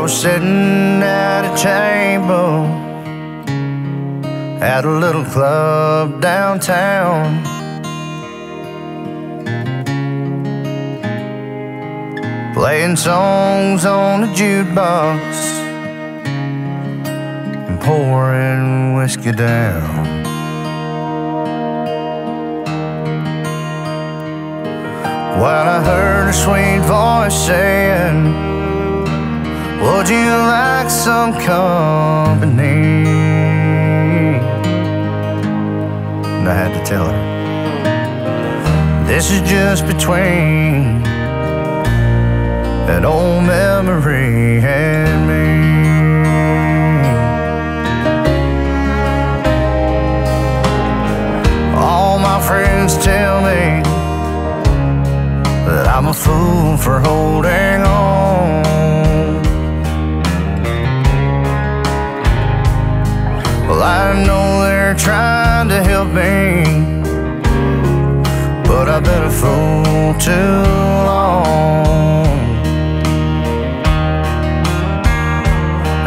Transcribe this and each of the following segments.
was sitting at a table at a little club downtown. Playing songs on a jukebox and pouring whiskey down. While I heard a sweet voice saying, Would you like some company? And I had to tell her, This is just between an old memory and me. All my friends tell me that I'm a fool for holding Well, I know they're trying to help me, but I've been a fool too long.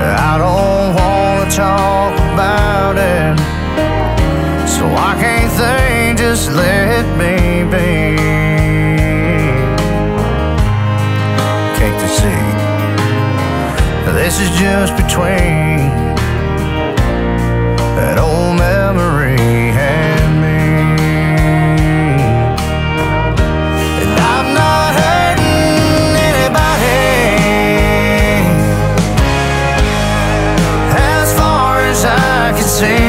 I don't wanna talk about it, so I can't think, just let me be. Cake to see. This is just between I can see,